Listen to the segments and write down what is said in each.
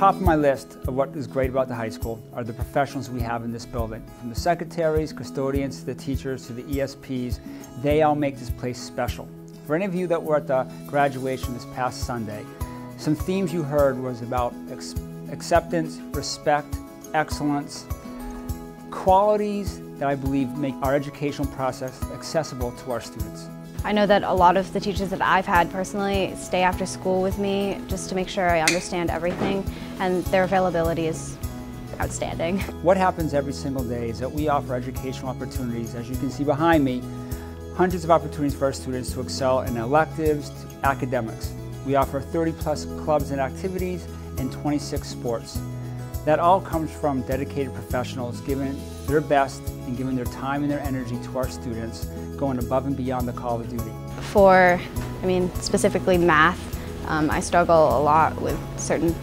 top of my list of what is great about the high school are the professionals we have in this building. From the secretaries, custodians, to the teachers, to the ESPs, they all make this place special. For any of you that were at the graduation this past Sunday, some themes you heard was about acceptance, respect, excellence, qualities that I believe make our educational process accessible to our students. I know that a lot of the teachers that I've had personally stay after school with me just to make sure I understand everything and their availability is outstanding. What happens every single day is that we offer educational opportunities, as you can see behind me, hundreds of opportunities for our students to excel in electives, academics. We offer 30 plus clubs and activities and 26 sports. That all comes from dedicated professionals giving their best and giving their time and their energy to our students, going above and beyond the call of duty. For, I mean, specifically math, um, I struggle a lot with certain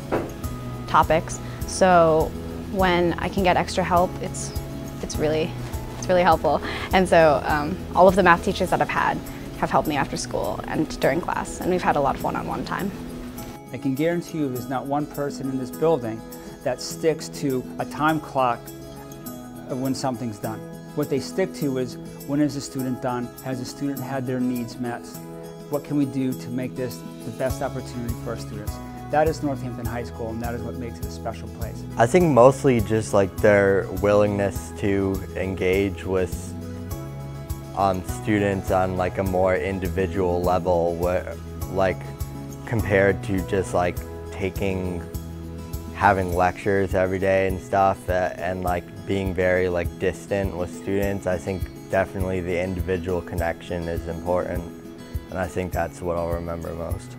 topics. So when I can get extra help, it's, it's, really, it's really helpful. And so um, all of the math teachers that I've had have helped me after school and during class, and we've had a lot of one-on-one -on -one time. I can guarantee you there's not one person in this building that sticks to a time clock of when something's done. What they stick to is when is the student done? Has the student had their needs met? What can we do to make this the best opportunity for our students? That is Northampton High School and that is what makes it a special place. I think mostly just like their willingness to engage with um, students on like a more individual level where like compared to just like taking having lectures every day and stuff uh, and like being very like distant with students, I think definitely the individual connection is important and I think that's what I'll remember most.